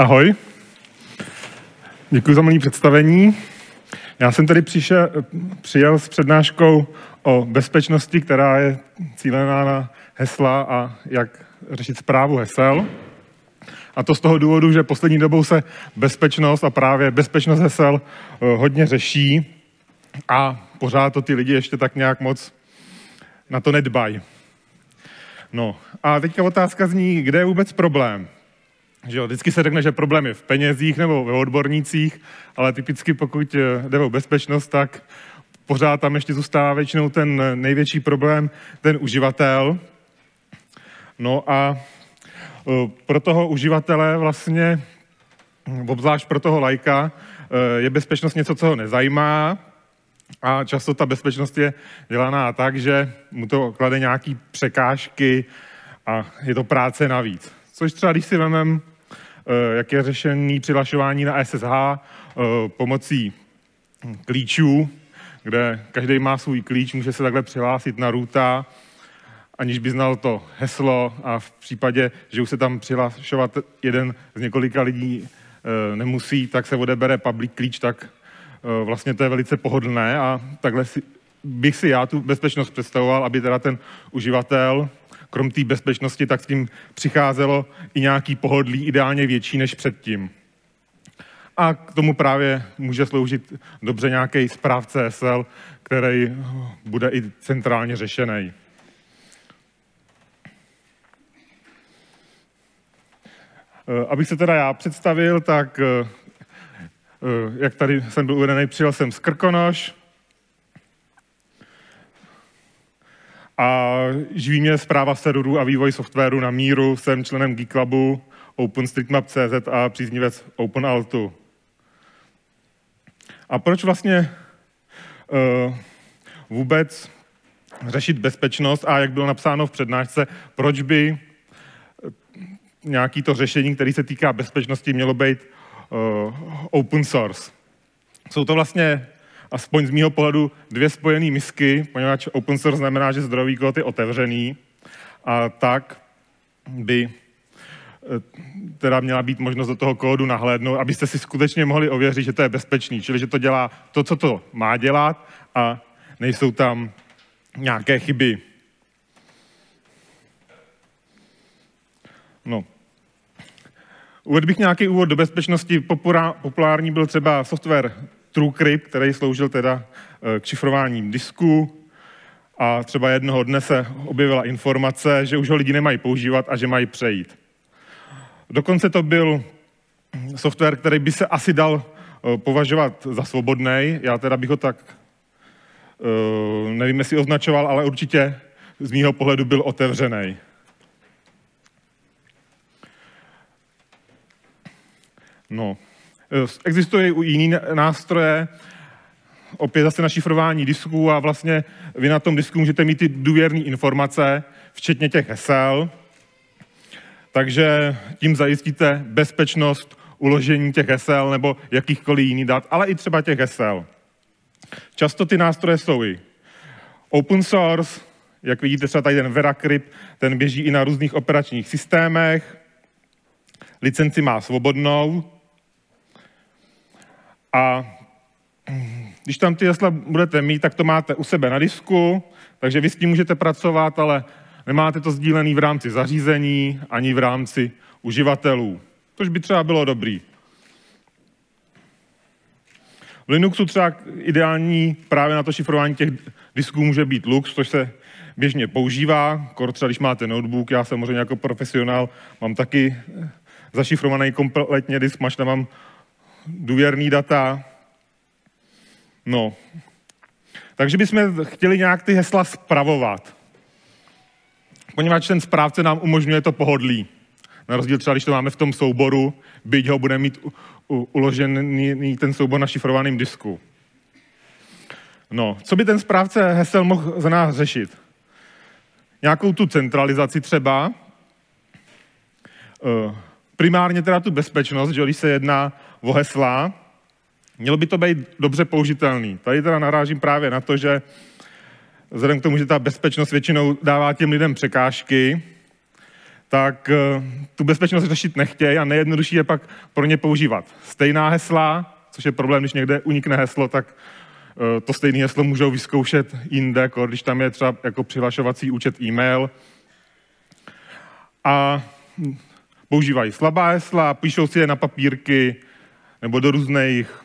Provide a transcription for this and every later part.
Ahoj. Děkuji za milý představení. Já jsem tady přišel, přijel s přednáškou o bezpečnosti, která je cílená na hesla a jak řešit zprávu hesel. A to z toho důvodu, že poslední dobou se bezpečnost a právě bezpečnost hesel eh, hodně řeší a pořád to ty lidi ještě tak nějak moc na to nedbají. No a teďka otázka zní, kde je vůbec problém? Že jo, vždycky se řekne, že problém je v penězích nebo ve odbornících, ale typicky pokud eh, jde o bezpečnost, tak pořád tam ještě zůstává většinou ten největší problém, ten uživatel. No a eh, pro toho uživatele vlastně, obzvlášť pro toho lajka, eh, je bezpečnost něco, co ho nezajímá, a často ta bezpečnost je dělaná tak, že mu to klade nějaký překážky a je to práce navíc. Což třeba, když si vezmeme, eh, jak je řešený přihlašování na SSH eh, pomocí klíčů, kde každý má svůj klíč, může se takhle přihlásit na ruta, aniž by znal to heslo a v případě, že už se tam přihlašovat jeden z několika lidí eh, nemusí, tak se odebere public klíč, tak Eh, vlastně to je velice pohodlné a takhle si, bych si já tu bezpečnost představoval, aby teda ten uživatel, krom té bezpečnosti, tak s tím přicházelo i nějaký pohodlí, ideálně větší než předtím. A k tomu právě může sloužit dobře nějaký správce SL, který bude i centrálně řešený. Eh, abych se teda já představil, tak eh, Eh, jak tady jsem byl uvedený, přijel jsem z Krkonoš a živí mě zpráva serverů a vývoj softwaru na míru. Jsem členem Geek OpenStreetMap.cz a příznivec OpenAltu. A proč vlastně uh, vůbec řešit bezpečnost a jak bylo napsáno v přednášce, proč by nějaký to řešení, který se týká bezpečnosti, mělo být uh, open source. Jsou to vlastně, aspoň z mého pohledu, dvě spojené misky, poněvadž open source znamená, že zdrojový kód je otevřený a tak by eh, teda měla být možnost do toho kódu nahlédnout, abyste si skutečně mohli ověřit, že to je bezpečný, čili že to dělá to, co to má dělat a nejsou tam nějaké chyby. No, Uvedl bych nějaký úvod do bezpečnosti. Populární byl třeba software TrueCrypt, který sloužil teda eh, k šifrování disku. A třeba jednoho dne se objevila informace, že už ho lidi nemají používat a že mají přejít. Dokonce to byl software, který by se asi dal eh, považovat za svobodný. Já teda bych ho tak, eh, nevím, jestli označoval, ale určitě z mýho pohledu byl otevřený. No, existují i jiný nástroje, opět zase na šifrování disků a vlastně vy na tom disku můžete mít ty důvěrné informace, včetně těch hesel, takže tím zajistíte bezpečnost uložení těch hesel nebo jakýchkoliv jiných dat, ale i třeba těch hesel. Často ty nástroje jsou i open source, jak vidíte třeba tady ten VeraCrypt, ten běží i na různých operačních systémech, licenci má svobodnou, a když tam ty jasla budete mít, tak to máte u sebe na disku, takže vy s tím můžete pracovat, ale nemáte to sdílený v rámci zařízení ani v rámci uživatelů, což by třeba bylo dobrý. V Linuxu třeba ideální právě na to šifrování těch disků může být Lux, což se běžně používá, kor třeba když máte notebook, já samozřejmě jako profesionál mám taky zašifrovaný kompletně disk, mám důvěrný data. No. Takže bychom chtěli nějak ty hesla spravovat. Poněvadž ten správce nám umožňuje to pohodlí. Na rozdíl třeba, když to máme v tom souboru, byť ho bude mít uložený ten soubor na šifrovaném disku. No, co by ten správce hesel mohl za nás řešit? Nějakou tu centralizaci třeba, eh, primárně teda tu bezpečnost, že když se jedná o hesla, mělo by to být dobře použitelný. Tady teda narážím právě na to, že vzhledem k tomu, že ta bezpečnost většinou dává těm lidem překážky, tak eh, tu bezpečnost řešit nechtějí a nejjednodušší je pak pro ně používat stejná hesla, což je problém, když někde unikne heslo, tak eh, to stejné heslo můžou vyzkoušet jinde, jako když tam je třeba jako přihlašovací účet e-mail. A používají slabá hesla, píšou si je na papírky nebo do různých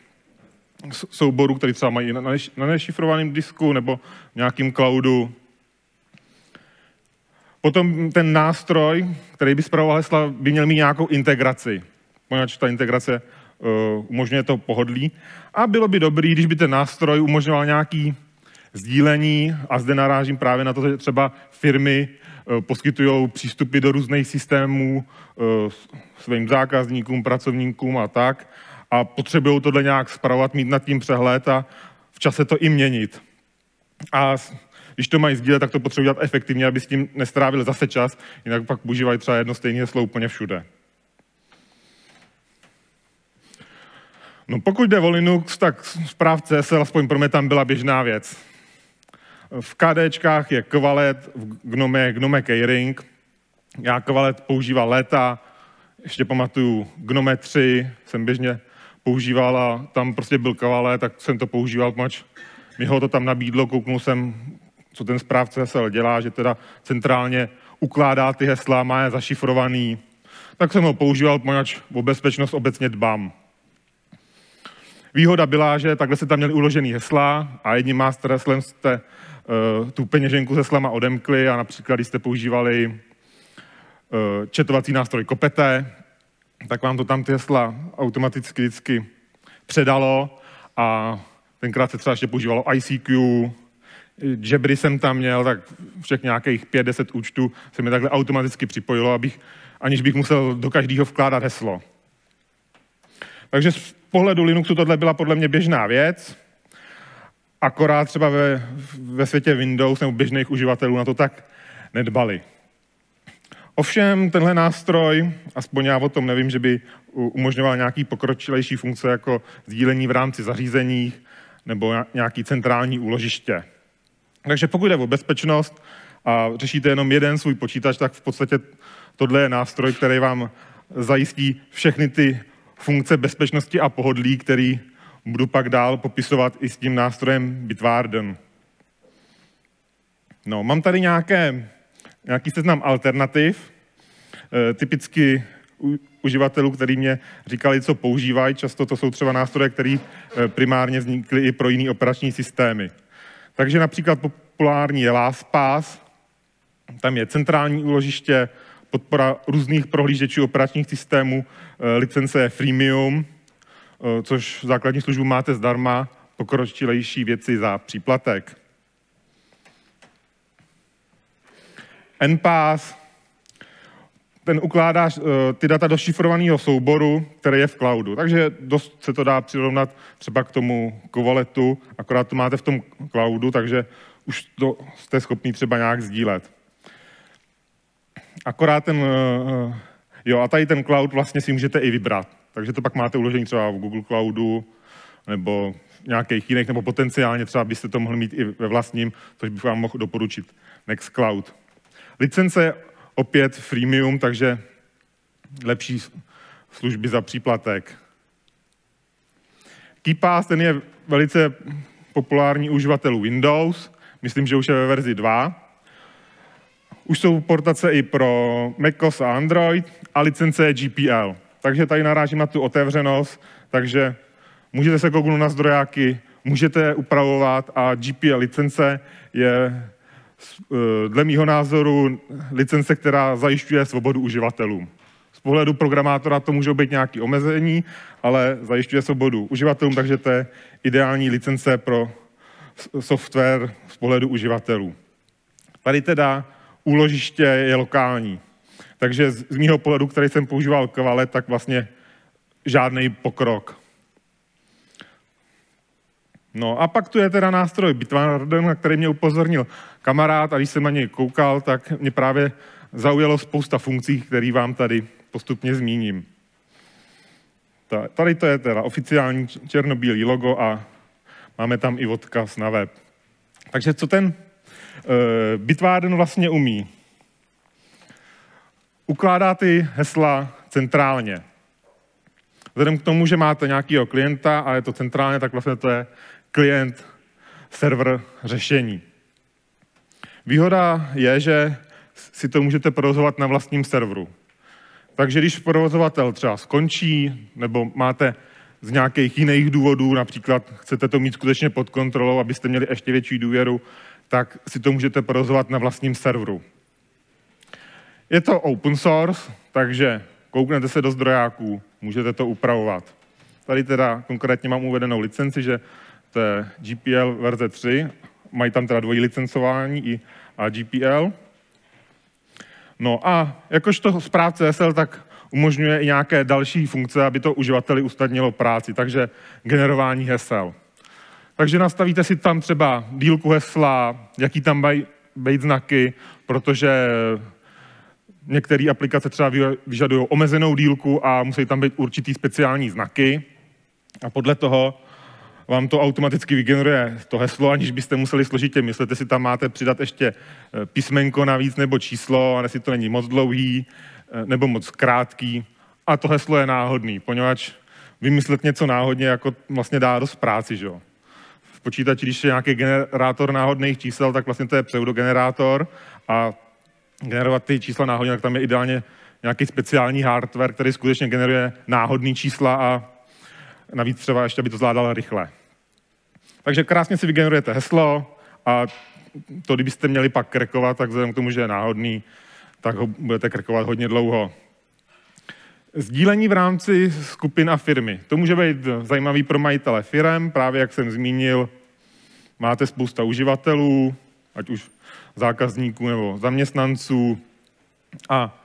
souborů, které třeba mají na nešifrovaném disku nebo nějakým cloudu. Potom ten nástroj, který by zpravoval hesla, by měl mít nějakou integraci, poněvadž ta integrace uh, umožňuje to pohodlí. A bylo by dobrý, když by ten nástroj umožňoval nějaký sdílení, a zde narážím právě na to, že třeba firmy uh, poskytují přístupy do různých systémů uh, svým zákazníkům, pracovníkům a tak, a potřebují tohle nějak spravovat, mít nad tím přehled a v čase to i měnit. A když to mají sdílet, tak to potřebují dělat efektivně, aby s tím nestrávili zase čas, jinak pak používají třeba jedno stejné heslo úplně všude. No pokud jde o Linux, tak zpráv CSL, aspoň pro mě tam byla běžná věc. V KDčkách je Kvalet, v Gnome je Gnome Keyring. Já Kvalet používal léta, ještě pamatuju Gnome 3, jsem běžně používal a tam prostě byl Kvalet, tak jsem to používal, mač mi ho to tam nabídlo, kouknul jsem, co ten správce hesel dělá, že teda centrálně ukládá ty hesla, má je zašifrovaný. Tak jsem ho používal, poněvadž o bezpečnost obecně dbám. Výhoda byla, že takhle se tam měli uložený hesla a jedním master heslem jste uh, tu peněženku s heslama odemkli a například, když jste používali uh, četovací nástroj Kopete, tak vám to tam ty hesla automaticky vždycky předalo a tenkrát se třeba ještě používalo ICQ, Jabry jsem tam měl, tak všech nějakých 5-10 účtů se mi takhle automaticky připojilo, abych, aniž bych musel do každého vkládat heslo. Takže z pohledu Linuxu tohle byla podle mě běžná věc, akorát třeba ve, ve světě Windows nebo běžných uživatelů na to tak nedbali. Ovšem tenhle nástroj, aspoň já o tom nevím, že by umožňoval nějaký pokročilejší funkce jako sdílení v rámci zařízení nebo nějaký centrální úložiště. Takže pokud jde o bezpečnost a řešíte jenom jeden svůj počítač, tak v podstatě tohle je nástroj, který vám zajistí všechny ty funkce bezpečnosti a pohodlí, který budu pak dál popisovat i s tím nástrojem Bitwarden. No, mám tady nějaké, nějaký seznam alternativ, e, typicky u, uživatelů, který mě říkali, co používají. Často to jsou třeba nástroje, které e, primárně vznikly i pro jiné operační systémy. Takže například populární je LastPass, tam je centrální úložiště, podpora různých prohlížečů operačních systémů, eh, licence je freemium, eh, což základní službu máte zdarma, pokročilejší věci za příplatek. NPAS, ten ukládá eh, ty data do šifrovaného souboru, který je v cloudu. Takže dost se to dá přirovnat třeba k tomu kovaletu, akorát to máte v tom cloudu, takže už to jste schopni třeba nějak sdílet. Akorát ten, eh, eh, jo, a tady ten cloud vlastně si můžete i vybrat. Takže to pak máte uložený třeba v Google Cloudu nebo nějakých jiných, nebo potenciálně třeba byste to mohli mít i ve vlastním, což bych vám mohl doporučit Nextcloud. Licence opět freemium, takže lepší služby za příplatek. KeePass, ten je velice populární uživatelů Windows, myslím, že už je ve verzi 2. Už jsou portace i pro macOS a Android a licence je GPL. Takže tady narážím na tu otevřenost, takže můžete se kouknout na zdrojáky, můžete upravovat a GPL licence je dle mýho názoru licence, která zajišťuje svobodu uživatelům. Z pohledu programátora to můžou být nějaké omezení, ale zajišťuje svobodu uživatelům, takže to je ideální licence pro software z pohledu uživatelů. Tady teda úložiště je lokální. Takže z, mého pohledu, který jsem používal kvalet, tak vlastně žádný pokrok. No a pak tu je teda nástroj Bitwarden, na který mě upozornil kamarád a když jsem na něj koukal, tak mě právě zaujalo spousta funkcí, které vám tady postupně zmíním. Tady to je teda oficiální černobílý logo a máme tam i odkaz na web. Takže co ten uh, Bitwarden vlastně umí? ukládá ty hesla centrálně. Vzhledem k tomu, že máte nějakého klienta a je to centrálně, tak vlastně to je klient, server, řešení. Výhoda je, že si to můžete provozovat na vlastním serveru. Takže když provozovatel třeba skončí, nebo máte z nějakých jiných důvodů, například chcete to mít skutečně pod kontrolou, abyste měli ještě větší důvěru, tak si to můžete provozovat na vlastním serveru. Je to open source, takže kouknete se do zdrojáků, můžete to upravovat. Tady teda konkrétně mám uvedenou licenci, že to je GPL verze 3, mají tam teda dvojí licencování i GPL. No a jakožto správce SL, tak umožňuje i nějaké další funkce, aby to uživateli usnadnilo práci, takže generování hesel. Takže nastavíte si tam třeba dílku hesla, jaký tam mají být znaky, protože některé aplikace třeba vyžadují omezenou dílku a musí tam být určitý speciální znaky. A podle toho vám to automaticky vygeneruje to heslo, aniž byste museli složitě myslet, jestli tam máte přidat ještě eh, písmenko navíc nebo číslo, a jestli to není moc dlouhý eh, nebo moc krátký. A to heslo je náhodný, poněvadž vymyslet něco náhodně jako vlastně dá dost práci, že jo. V počítači, když je nějaký generátor náhodných čísel, tak vlastně to je pseudogenerátor a generovat ty čísla náhodně, tak tam je ideálně nějaký speciální hardware, který skutečně generuje náhodný čísla a navíc třeba ještě, aby to zvládala rychle. Takže krásně si vygenerujete heslo a to, kdybyste měli pak krekovat, tak vzhledem k tomu, že je náhodný, tak ho budete krekovat hodně dlouho. Sdílení v rámci skupin a firmy. To může být zajímavý pro majitele firm, právě jak jsem zmínil, máte spousta uživatelů, ať už zákazníků nebo zaměstnanců a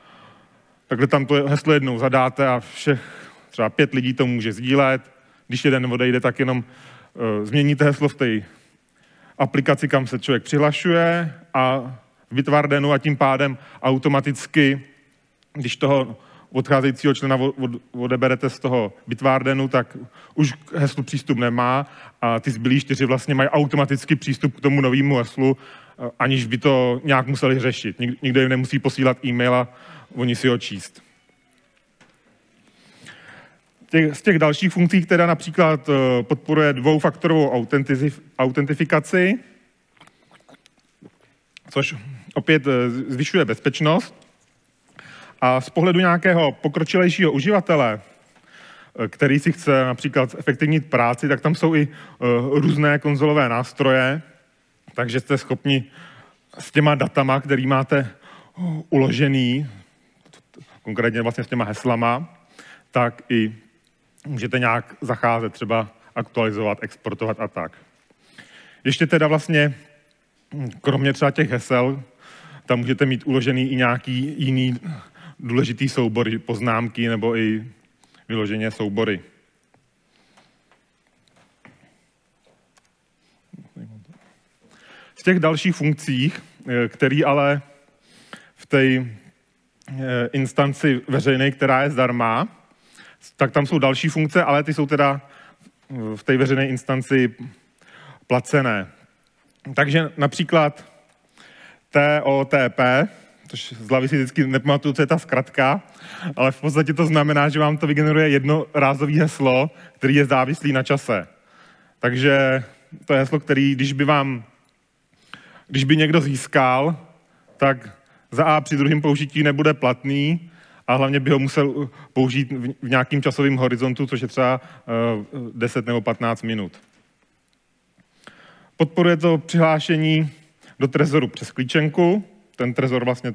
takhle tam to heslo jednou zadáte a všech třeba pět lidí to může sdílet. Když jeden odejde, tak jenom uh, změníte heslo v té aplikaci, kam se člověk přihlašuje a v a tím pádem automaticky, když toho odcházejícího člena odeberete z toho Bitwardenu, tak už heslu přístup nemá a ty zbylí čtyři vlastně mají automaticky přístup k tomu novému heslu, eh, aniž by to nějak museli řešit. Nikdo jim nemusí posílat e-mail a oni si ho číst těch, z těch dalších funkcí, která například eh, podporuje dvoufaktorovou autentifikaci, což opět eh, zvyšuje bezpečnost. A z pohledu nějakého pokročilejšího uživatele, eh, který si chce například efektivnit práci, tak tam jsou i různé konzolové nástroje, takže jste schopni s těma datama, který máte uložený, konkrétně vlastně s těma heslama, tak i můžete nějak zacházet, třeba aktualizovat, exportovat a tak. Ještě teda vlastně, kromě třeba těch hesel, tam můžete mít uložený i nějaký jiný důležitý soubory, poznámky nebo i vyloženě soubory. Z těch dalších funkcích, který ale v té eh, instanci veřejné, která je zdarma, tak tam jsou další funkce, ale ty jsou teda v té veřejné instanci placené. Takže například TOTP, což z hlavy si vždycky nepamatuju, co je ta zkratka, ale v podstatě to znamená, že vám to vygeneruje jednorázové heslo, který je závislý na čase. Takže to je heslo, který, když by vám, když by někdo získal, tak za A při druhém použití nebude platný a hlavně by ho musel použít v nějakým časovém horizontu, což je třeba 10 eh, nebo 15 minut. Podporuje to přihlášení do trezoru přes klíčenku. Ten trezor vlastně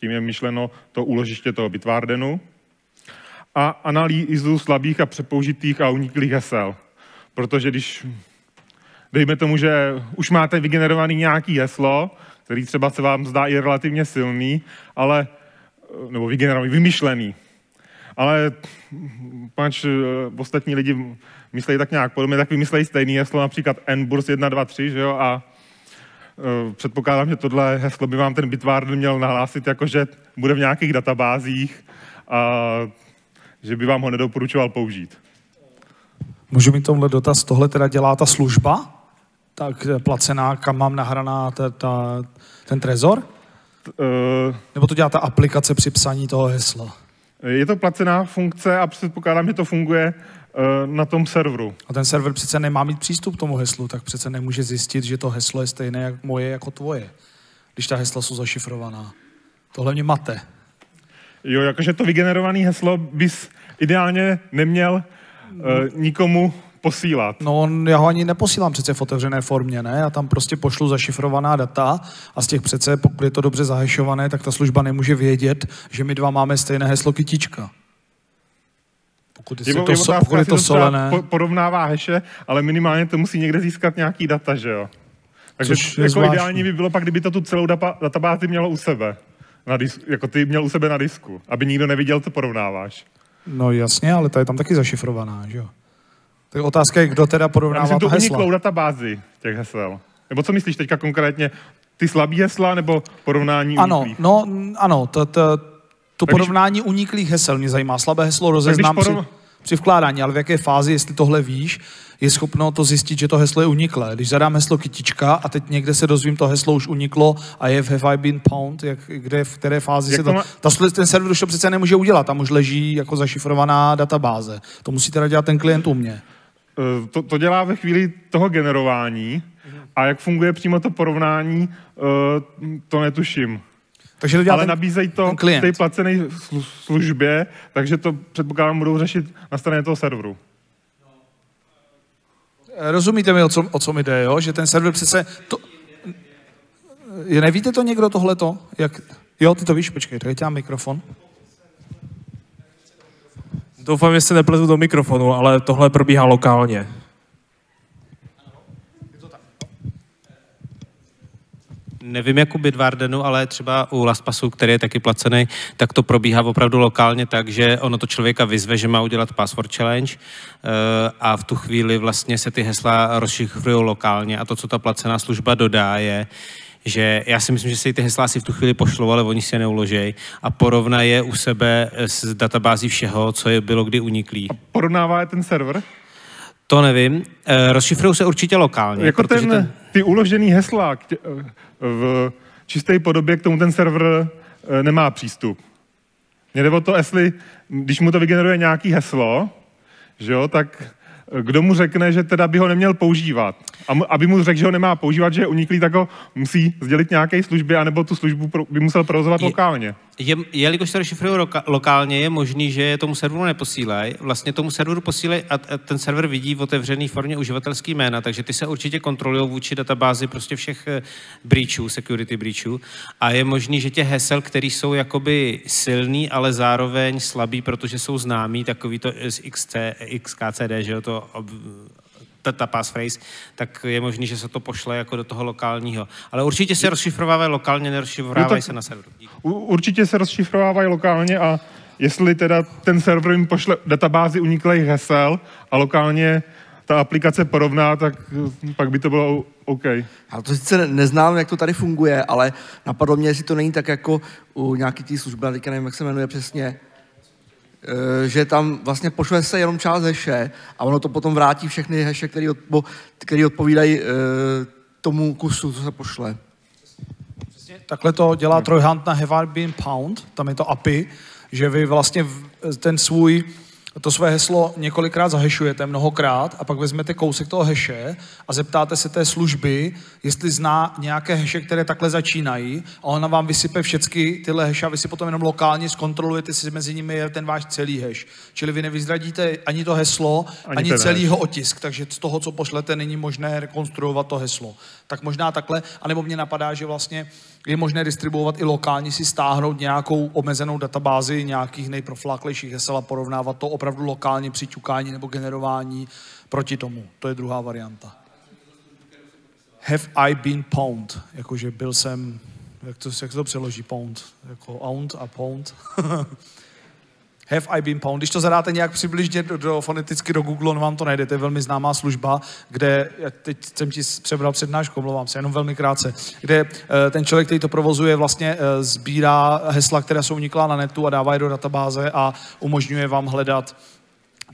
tím je myšleno to úložiště toho Bitwardenu. A analýzu slabých a přepoužitých a uniklých hesel. Protože když, dejme tomu, že už máte vygenerovaný nějaký heslo, který třeba se vám zdá i relativně silný, ale nebo vygenerovaný, vymyšlený. Ale pač eh, ostatní lidi myslejí tak nějak podobně, tak vymyslejí stejný heslo, například nburs 1, 2, 3, že jo, a uh, předpokládám, že tohle heslo by vám ten Bitwarden měl nahlásit, jakože bude v nějakých databázích a že by vám ho nedoporučoval použít. Můžu mít tomhle dotaz, tohle teda dělá ta služba, tak placená, kam mám nahraná ta, ta, ten trezor? Uh, Nebo to dělá ta aplikace při psaní toho hesla? Je to placená funkce a předpokládám, že to funguje uh, na tom serveru. A ten server přece nemá mít přístup k tomu heslu, tak přece nemůže zjistit, že to heslo je stejné jak moje jako tvoje, když ta hesla jsou zašifrovaná. Tohle mě mate. Jo, jakože to vygenerované heslo bys ideálně neměl uh, nikomu posílat. No, já ho ani neposílám přece v otevřené formě, ne? Já tam prostě pošlu zašifrovaná data a z těch přece, pokud je to dobře zahešované, tak ta služba nemůže vědět, že my dva máme stejné heslo kytička. Pokud je, Je, to, so, otázka, pokud je to solené, po- porovnává heše, ale minimálně to musí někde získat nějaký data, že jo? Takže Což jako zvláštní. ideální by bylo pak, kdyby to tu celou databázi mělo u sebe. Na dis, jako ty měl u sebe na disku, aby nikdo neviděl, co porovnáváš. no jasně, ale ta je tam taky zašifrovaná, že jo? Tak otázka je, kdo teda Já porovnává myslím ta tu hesla. uniklou databázi těch hesel. Nebo co myslíš teďka konkrétně? Ty slabý hesla nebo porovnání Ano, uniklých? no, ano, to, to, to porovnání uniklých hesel mě zajímá. Slabé heslo rozeznám když při, porov- při vkládání, ale v jaké fázi, jestli tohle víš, je schopno to zjistit, že to heslo je uniklé. Když zadám heslo kytička a teď někde se dozvím, to heslo už uniklo a je v Have I Been Pound, jak, kde, v které fázi Jak se to to... má- Ta, slu- ten server už to přece nemůže udělat, tam už leží jako zašifrovaná databáze. To musí teda dělat ten klient u mě. Eh, To, to dělá ve chvíli toho generování a jak funguje přímo to porovnání, eh, to netuším. Takže to dělá Ale ten, nabízejí to v té placené slu- službě, takže to předpokládám budou řešit na straně toho serveru. Rozumíte mi, o co, o co mi jde, jo? Že ten server přece... To... Je, nevíte to někdo tohleto? Jak... Jo, ty to víš, počkej, mám mikrofon. Doufám, že se nepletu do mikrofonu, ale tohle probíhá lokálně. Nevím, jak u Bitwardenu, ale třeba u LastPassu, který je taky placený, tak to probíhá opravdu lokálně tak, že ono to člověka vyzve, že má udělat password challenge eh, a v tu chvíli vlastně se ty hesla rozšifrují lokálně a to, co ta placená služba dodá, je, že já si myslím, že se ty hesla si v tu chvíli pošlou, ale oni si je neuložej a porovná je u sebe s databází všeho, co je bylo kdy uniklý. Porovnává je ten server? To nevím. Eh, Rozšifrují se určitě lokálně. Jako protože ten, ty uložený hesla tě, v čisté podobě k tomu ten server eh, nemá přístup. Mně jde o to, jestli, když mu to vygeneruje nějaký heslo, že jo, tak eh, kdo mu řekne, že teda by ho neměl používat. A mu, aby mu řekl, že ho nemá používat, že je uniklý, tak ho musí sdělit nějaké službě, anebo tu službu by musel provozovat Je- lokálně. Je, jelikož to rozšifrují roka, lokálně, je možný, že je tomu serveru neposílají. Vlastně tomu serveru posílají a, a ten server vidí v otevřené formě uživatelský jména, takže ty se určitě kontrolují vůči databázi prostě všech eh, breachů, security breachů. A je možný, že těch hesel, které jsou jakoby silný, ale zároveň slabý, protože jsou známý, takový to z XC, XKCD, že jo, to ob, ta, passphrase, tak je možný, že se to pošle jako do toho lokálního. Ale určitě se rozšifrovávají lokálně, nerozšifrovávají No se na serveru. Určitě se rozšifrovávají lokálně a jestli teda ten server jim pošle databázi uniklých hesel a lokálně ta aplikace porovná, tak eh, pak by to bylo OK. Já to sice neznám, jak to tady funguje, ale napadlo mě, jestli to není tak jako u nějaký té služby, ale teďka nevím, jak se jmenuje přesně, že tam vlastně pošle se jenom část heše a ono to potom vrátí všechny heše, které odpo, který odpovídají eh, tomu kusu, co se pošle. Takhle to dělá Trojhand na Have I Been Pound, tam je to API, že vy vlastně ten svůj, to své heslo několikrát zahešujete, mnohokrát, a pak vezmete kousek toho heše a zeptáte se té služby, jestli zná nějaké heše, které takhle začínají a ona vám vysype všechny tyhle heše a vy si potom jenom lokálně zkontrolujete, jestli mezi nimi je ten váš celý heš. Čili vy nevyzradíte ani to heslo, Ani ani, ani ten celý hash. jeho otisk, takže z toho, co pošlete, není možné rekonstruovat to heslo. Tak možná takhle, anebo mě napadá, že vlastně je možné distribuovat i lokálně, si stáhnout nějakou omezenou databázi nějakých nejprofláklejších hesel a porovnávat to opravdu lokálně při ťukání nebo generování proti tomu. To je druhá varianta. Have I been pwned? Jakože byl jsem, jak to, jak to přeloží, pound? Jako owned a pound? Have I been pound. Když to zadáte nějak přibližně do, do, foneticky do Google, on vám to najde. To je velmi známá služba, kde, já teď jsem ti přebral přednášku, omlouvám se, jenom velmi krátce, kde eh, ten člověk, který to provozuje, vlastně eh, sbírá hesla, která jsou uniklá na netu a dává je do databáze a umožňuje vám hledat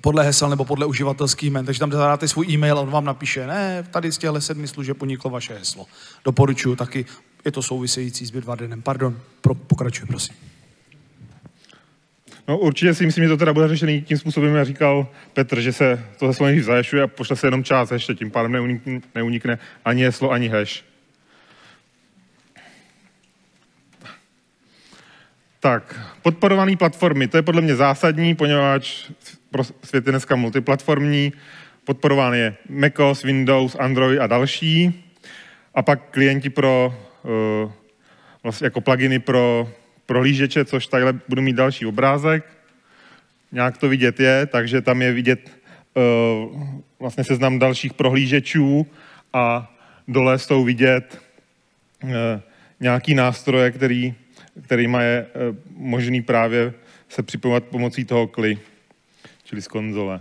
podle hesel nebo podle uživatelských jmen. Takže tam zadáte svůj e-mail a on vám napíše, ne, tady z těchto sedmi služeb uniklo vaše heslo. Doporučuji taky. je to související s Bitwardenem. Pardon, pro, pokračuj, prosím. No určitě si myslím, že to teda bude řešený tím způsobem, jak říkal Petr, že se to heslo nejdřív zahešuje a pošle se jenom část hash, tím pádem neunikne, neunikne ani heslo, ani hash. Tak, podporované platformy, to je podle mě zásadní, poněvadž svět je dneska multiplatformní, podporován je macOS, Windows, Android a další. A pak klienti pro, uh, vlastně jako pluginy pro prohlížeče, což takhle budu mít další obrázek. Nějak to vidět je, takže tam je vidět uh, vlastně seznam dalších prohlížečů a dole jsou vidět uh, nějaký nástroje, který, kterýma je uh, možný právě se připojovat pomocí toho kli, čili z konzole.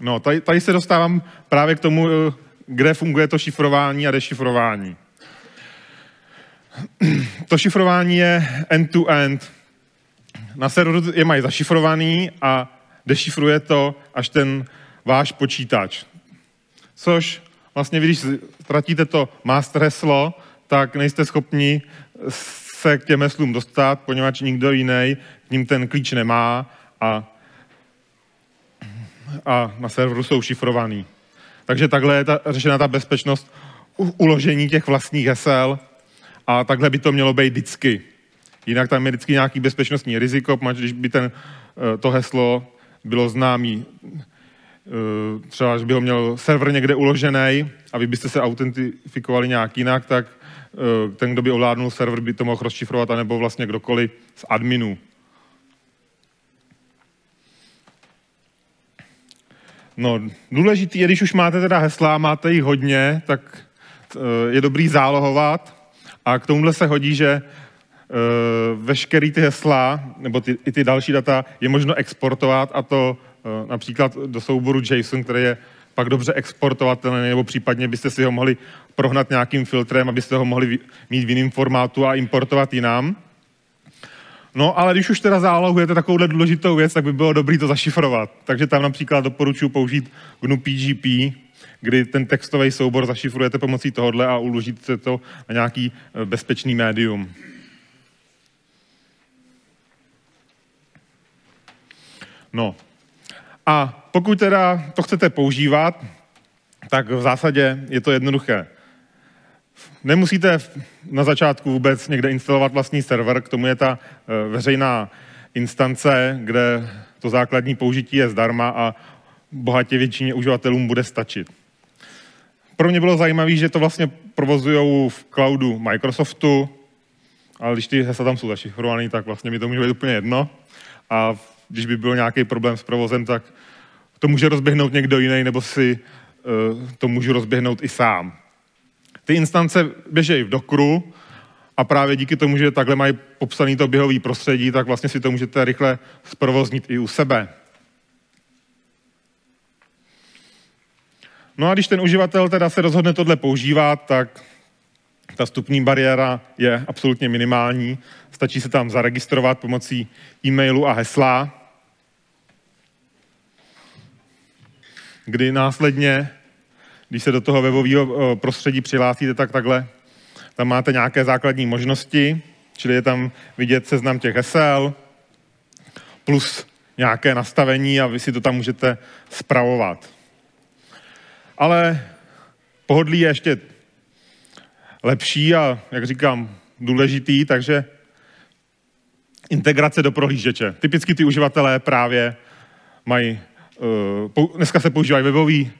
No, tady, tady se dostávám právě k tomu, kde funguje to šifrování a dešifrování. To šifrování je end-to-end. Na serveru je mají zašifrovaný a dešifruje to až ten váš počítač. Což vlastně, když ztratíte to master heslo, tak nejste schopni se k těm heslům dostat, poněvadž nikdo jiný k ním ten klíč nemá a, a na serveru jsou šifrovaný. Takže takhle je ta, řešena ta bezpečnost uložení těch vlastních hesel a takhle by to mělo být vždycky. Jinak tam je vždycky nějaký bezpečnostní riziko, když by ten, eh, to heslo bylo známý, eh, třeba, že by ho měl server někde uložený a vy byste se autentifikovali nějak jinak, tak eh, ten, kdo by ovládnul server, by to mohl rozšifrovat, anebo vlastně kdokoliv z adminů. No, důležitý je, když už máte teda hesla, máte jich hodně, tak je dobrý zálohovat, a k tomuhle se hodí, že uh, veškerý ty hesla, nebo ty, i ty další data, je možno exportovat a to uh, například do souboru JSON, který je pak dobře exportovatelný, nebo případně byste si ho mohli prohnat nějakým filtrem, abyste ho mohli mít v jiném formátu a importovat jinam. No, ale když už teda zálohujete takovouhle důležitou věc, tak by bylo dobré to zašifrovat. Takže tam například doporučuji použít GNU PGP, kdy ten textový soubor zašifrujete pomocí tohohle a uložíte to na nějaký eh, bezpečný médium. No. A pokud teda to chcete používat, tak v zásadě je to jednoduché. Nemusíte na začátku vůbec někde instalovat vlastní server, k tomu je ta eh, veřejná instance, kde to základní použití je zdarma a bohatě většině uživatelům bude stačit pro mě bylo zajímavé, že to vlastně provozují v cloudu Microsoftu, ale když ty hesla tam jsou zašifrované, tak vlastně mi to může být úplně jedno. A když by byl nějaký problém s provozem, tak to může rozběhnout někdo jiný, nebo si uh, to můžu rozběhnout i sám. Ty instance běžejí v Dockeru a právě díky tomu, že takhle mají popsaný to běhový prostředí, tak vlastně si to můžete rychle zprovoznit i u sebe. No a když ten uživatel teda se rozhodne tohle používat, tak ta vstupní bariéra je absolutně minimální. Stačí se tam zaregistrovat pomocí e-mailu a hesla, kdy následně, když se do toho webového prostředí přihlásíte, tak takhle tam máte nějaké základní možnosti, čili je tam vidět seznam těch hesel, plus nějaké nastavení a vy si to tam můžete spravovat ale pohodlí je ještě lepší a, jak říkám, důležitý, takže integrace do prohlížeče. Typicky ty uživatelé právě mají, uh, dneska se používají webový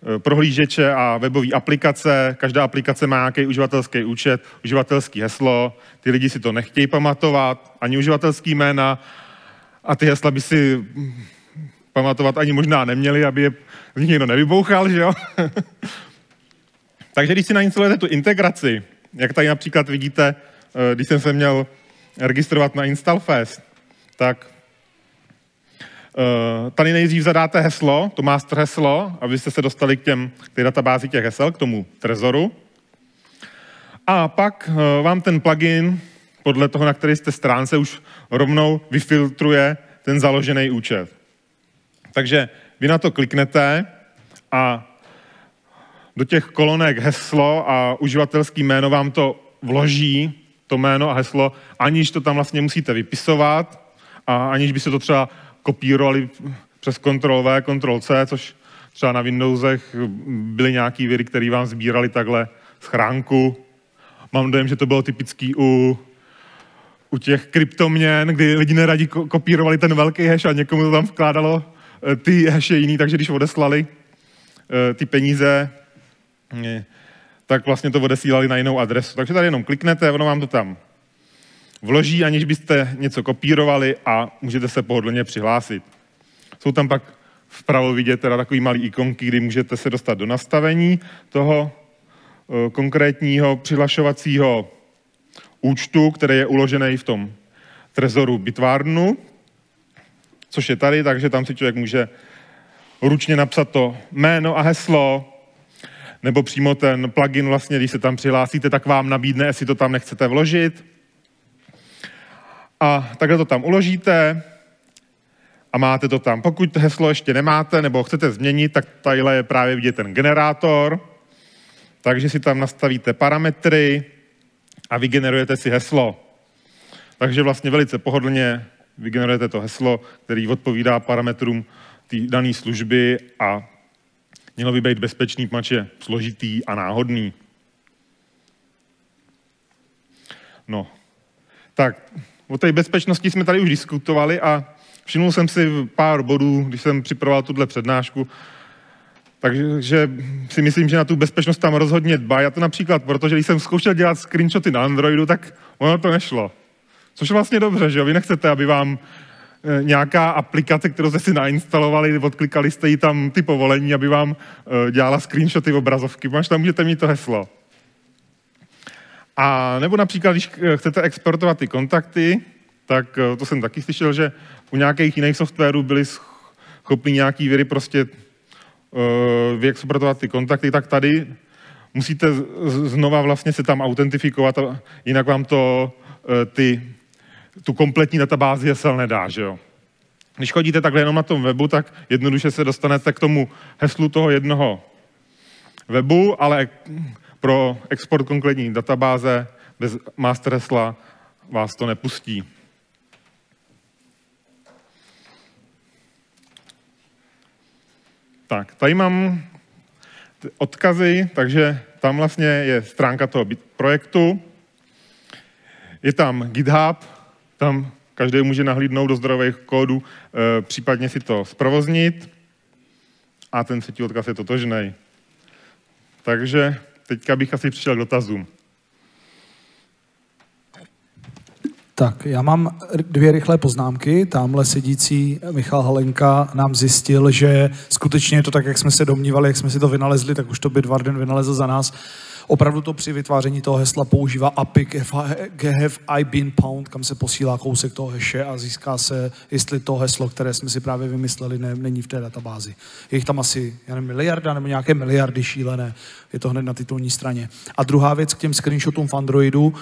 uh, prohlížeče a webové aplikace. Každá aplikace má nějaký uživatelský účet, uživatelský heslo. Ty lidi si to nechtějí pamatovat, ani uživatelský jména a ty hesla by si pamatovat ani možná neměli, aby je z nich někdo nevybouchal, že jo? Takže když si nainstalujete tu integraci, jak tady například vidíte, eh, když jsem se měl registrovat na InstallFest, tak eh, tady nejdřív zadáte heslo, to master heslo, abyste se dostali k, těm, k té databázi těch hesel, k tomu trezoru. A pak eh, vám ten plugin, podle toho, na který jste stránce, už rovnou vyfiltruje ten založený účet. Takže vy na to kliknete a do těch kolonek heslo a uživatelský jméno vám to vloží, to jméno a heslo, aniž to tam vlastně musíte vypisovat a aniž by se to třeba kopírovali přes Ctrl-V, Ctrl-C, což třeba na Windowsech byly nějaký viry, které vám sbírali takhle schránku. Mám dojem, že to bylo typický u, u těch kryptoměn, kdy lidi neradi kopírovali ten velký hash a někomu to tam vkládalo ty hashe jiný, takže když odeslali eh, ty peníze, eh, tak vlastně to odesílali na jinou adresu. Takže tady jenom kliknete, ono vám to tam vloží, aniž byste něco kopírovali a můžete se pohodlně přihlásit. Jsou tam pak vpravo vidět teda takový malý ikonky, kdy můžete se dostat do nastavení toho eh, konkrétního přihlašovacího účtu, který je uložený v tom trezoru Bitwarnu, což je tady, takže tam si člověk může ručně napsat to jméno a heslo, nebo přímo ten plugin vlastně, když se tam přihlásíte, tak vám nabídne, jestli to tam nechcete vložit. A takhle to tam uložíte a máte to tam. Pokud heslo ještě nemáte nebo chcete změnit, tak tadyhle je právě vidět ten generátor. Takže si tam nastavíte parametry a vygenerujete si heslo. Takže vlastně velice pohodlně vygenerujete to heslo, který odpovídá parametrům té dané služby a mělo by být bezpečný, pač je složitý a náhodný. No, tak o té bezpečnosti jsme tady už diskutovali a všimnul jsem si pár bodů, když jsem připravoval tuhle přednášku, takže si myslím, že na tu bezpečnost tam rozhodně dbá. Já to například, protože když jsem zkoušel dělat screenshoty na Androidu, tak ono to nešlo. Což je vlastně dobře, že jo? Vy nechcete, aby vám Eh, nějaká aplikace, kterou jste si nainstalovali, odklikali jste jí tam ty povolení, aby vám eh, dělala screenshoty obrazovky, máš tam můžete mít to heslo. A nebo například, když eh, chcete exportovat ty kontakty, tak to jsem taky slyšel, že u nějakých jiných softwarů byli schopni nějaký viry prostě vyexportovat ty kontakty, tak tady musíte znova vlastně se tam autentifikovat, jinak vám to ty tu kompletní databázi SL nedá, že jo. Když chodíte takhle jenom na tom webu, tak jednoduše se dostanete k tomu heslu toho jednoho webu, ale pro export konkrétní databáze bez master hesla vás to nepustí. Tak, tady mám odkazy, takže tam vlastně je stránka toho projektu. Je tam GitHub, tam každý může nahlídnout do zdrojových kódů, e, případně si to zprovoznit a ten třetí odkaz je totožný. Takže teďka bych asi přišel k dotazům. Tak, já mám dvě rychlé poznámky. Tamhle sedící Michal Halenka nám zjistil, že skutečně je to tak, jak jsme se domnívali, jak jsme si to vynalezli, tak už to Bitwarden vynalezl za nás opravdu to při vytváření toho hesla používá API have I been pound, kam se posílá kousek toho heše a získá se, jestli to heslo, které jsme si právě vymysleli, ne, není v té databázi. Je jich tam asi já nevím, miliarda nebo nějaké miliardy šílené. Je to hned na titulní straně. A druhá věc k těm screenshotům v Androidu.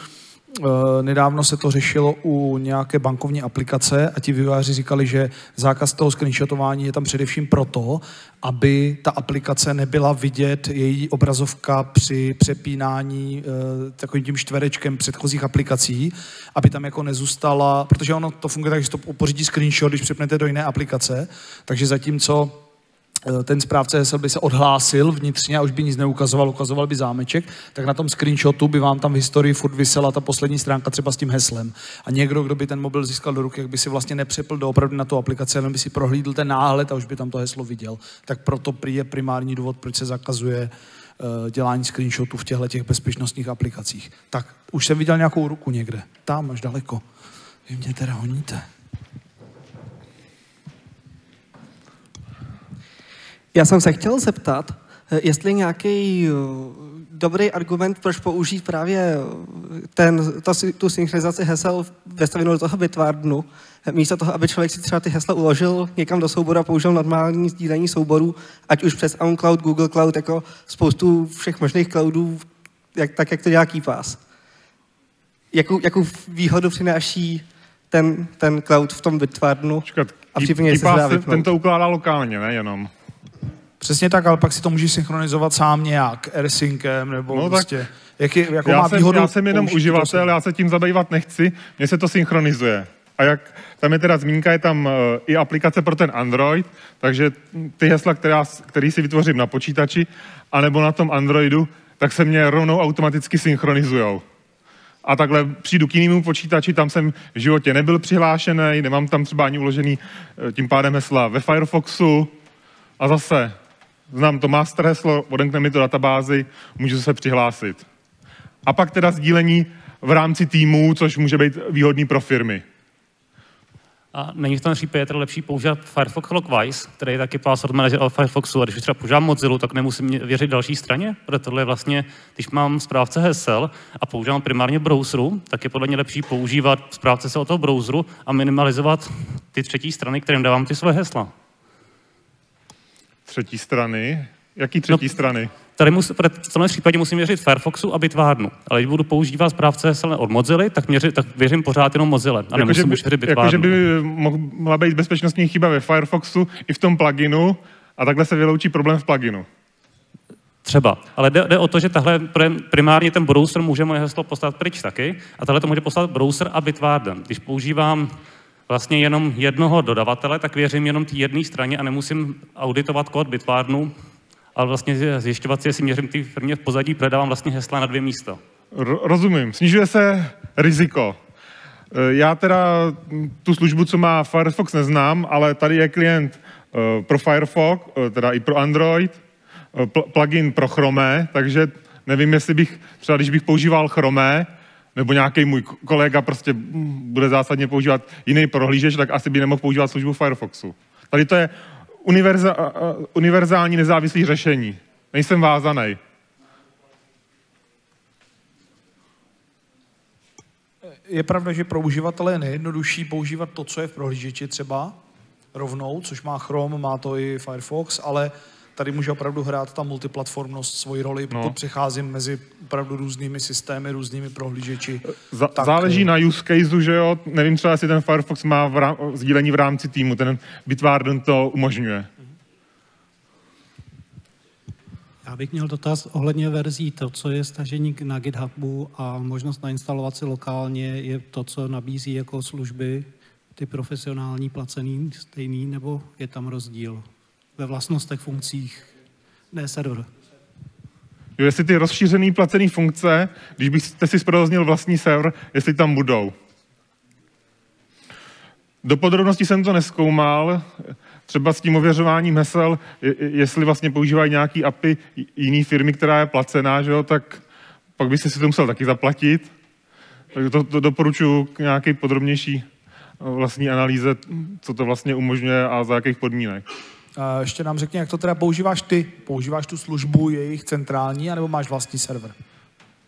Eh, nedávno se to řešilo u nějaké bankovní aplikace a ti vývojáři říkali, že zákaz toho screenshotování je tam především proto, aby ta aplikace nebyla vidět, její obrazovka při přepínání e, takovým tím čtverečkem předchozích aplikací, aby tam jako nezůstala, protože ono to funguje tak, že to pořídí screenshot, když přepnete do jiné aplikace, takže zatímco ten správce hesel by se odhlásil vnitřně a už by nic neukazoval, ukazoval by zámeček, tak na tom screenshotu by vám tam v historii furt vysela ta poslední stránka třeba s tím heslem. A někdo, kdo by ten mobil získal do ruky, jak by si vlastně nepřepl doopravdy na tu aplikaci, jenom by si prohlídl ten náhled a už by tam to heslo viděl. Tak proto je primární důvod, proč se zakazuje uh, dělání screenshotů v těchto těch bezpečnostních aplikacích. Tak, už jsem viděl nějakou ruku někde. Tam až daleko. Vy mě teda honíte. Já jsem se chtěl zeptat, eh, jestli nějaký eh, dobrý argument, proč použít právě eh, ten, to, tu synchronizaci hesel ve stavinu do toho Bitwardenu, místo toho, aby člověk si třeba ty hesla uložil někam do souboru a použil normální sdílení souborů, ať už přes OnCloud, Google Cloud, jako spoustu všech možných cloudů, jak, tak, jak to dělá KeePass. Jakou, jakou výhodu přináší ten, ten cloud v tom Bitwardenu? a případně se ten to ukládá lokálně, ne jenom. Přesně tak, ale pak si to můžeš synchronizovat sám nějak, AirSyncem, nebo No no, tak prostě, jak je, jako já, má jsem, výhodu já jsem jenom uživatel, já se tím zabývat nechci, mně se to synchronizuje. A jak tam je teda zmínka, je tam uh, i aplikace pro ten Android, takže ty hesla, která, který si vytvořím na počítači, anebo na tom Androidu, tak se mě rovnou automaticky synchronizujou. A takhle přijdu k jinému počítači, tam jsem v životě nebyl přihlášený, nemám tam třeba ani uložený eh, tím pádem hesla ve Firefoxu. A zase znám to master heslo, odemkne mi to databázi, můžu se přihlásit. A pak teda sdílení v rámci týmu, což může být výhodný pro firmy. A není v tom případě teda lepší používat Firefox Logwise, který je taky password manager od Firefoxu, a když už třeba používám Mozilla, tak nemusím věřit další straně, protože tohle je vlastně, když mám správce hesel a používám primárně browseru, tak je podle mě lepší používat správce hesel od toho browseru a minimalizovat ty třetí strany, kterým dávám ty svoje hesla. Třetí strany? Jaký třetí no, strany? Tady mus, v tomhle případě musím věřit Firefoxu a Bitwarnu. Ale když budu používat správce hesel od Mozilla, tak, měři, tak věřím pořád jenom Mozilla. A nemusím jako, už věřit Bitwarnu. Bitwarnu. Jakože by mohla být bezpečnostní chyba ve Firefoxu i v tom pluginu a takhle se vyloučí problém v pluginu. Třeba. Ale jde, jde o to, že tahle primárně ten browser může moje heslo poslat pryč taky a tahle to může poslat browser a Bitwarden. Když používám vlastně jenom jednoho dodavatele, tak věřím jenom té jedné straně a nemusím auditovat kód Bitwarnu, ale vlastně zjišťovat si, jestli měřím ty firmě v pozadí, předávám vlastně hesla na dvě místa. Rozumím. Snižuje se riziko. E, já teda tu službu, co má Firefox, neznám, ale tady je klient e, pro Firefox, e, teda i pro Android, plugin pro Chrome, takže nevím, jestli bych, třeba když bych používal Chrome, nebo nějaký můj kolega prostě bude zásadně používat jiný prohlížeč, tak asi by nemohl používat službu Firefoxu. Tady to je univerza, univerzální nezávislý řešení. Nejsem vázaný. Je pravda, že pro uživatele je nejjednodušší používat to, co je v prohlížeči třeba rovnou, což má Chrome, má to i Firefox, ale tady může opravdu hrát ta multiplatformnost svoji roli, pokud no. přecházím mezi opravdu různými systémy, různými prohlížeči. Z- tak... Záleží na use caseu, že jo, nevím třeba, jestli ten Firefox má v rám- sdílení v rámci týmu, ten Bitwarden to umožňuje. Já bych měl dotaz ohledně verzí. To, co je stažení na GitHubu a možnost nainstalovat si lokálně, je to, co nabízí jako služby ty profesionální placený stejný, nebo je tam rozdíl ve vlastnostech, funkcích, ne server? Jo, jestli ty rozšířený placený funkce, když byste si zprovoznil vlastní server, jestli tam budou. Do podrobností jsem to neskoumal, třeba s tím ověřováním hesel, jestli vlastně používají nějaký API jiný firmy, která je placená, že jo, tak pak byste si to musel taky zaplatit. Takže to, to doporučuji k nějaké podrobnější vlastní analýze, co to vlastně umožňuje a za jakých podmínek. Ještě nám řekni, jak to teda používáš ty? Používáš tu službu jejich centrální, anebo máš vlastní server?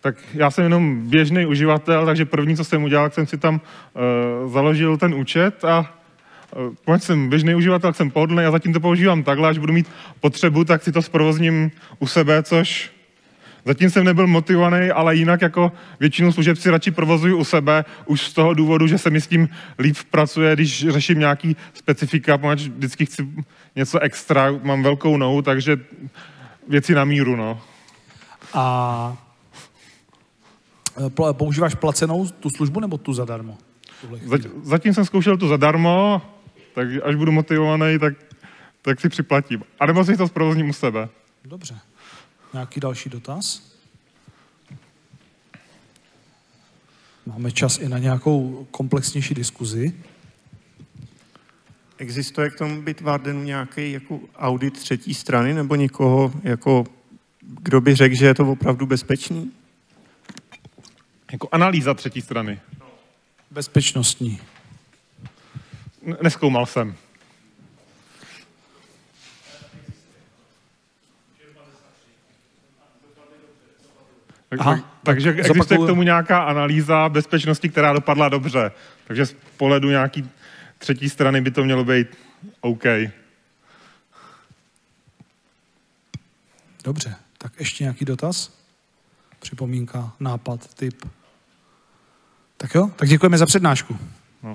Tak já jsem jenom běžný uživatel, takže první, co jsem udělal, jsem si tam uh, založil ten účet a uh, pokud jsem běžný uživatel, jsem pohodlný a zatím to používám takhle, až budu mít potřebu, tak si to zprovozním u sebe, což Zatím jsem nebyl motivovaný, ale jinak jako většinu služeb si radši provozuju u sebe, už z toho důvodu, že se mi s tím líp pracuje, když řeším nějaký specifika, protože vždycky chci něco extra, mám velkou nohu, takže věci na míru, no. A e, používáš placenou tu službu nebo tu zadarmo? Zatím jsem zkoušel tu zadarmo, tak až budu motivovaný, tak, tak si připlatím. A nebo si to zprovozním u sebe. Dobře. Nějaký další dotaz? Máme čas i na nějakou komplexnější diskuzi. Existuje k tomu Bitwardenu nějaký jako audit třetí strany nebo někoho, jako, kdo by řekl, že je to opravdu bezpečný? Jako analýza třetí strany. Bezpečnostní. Neskoumal jsem. Tak, Aha, tak, takže tak existuje zopakuju. k tomu nějaká analýza bezpečnosti, která dopadla dobře. Takže z pohledu nějaký třetí strany by to mělo být OK. Dobře, tak ještě nějaký dotaz? Připomínka, nápad, tip? Tak jo, tak děkujeme za přednášku. No.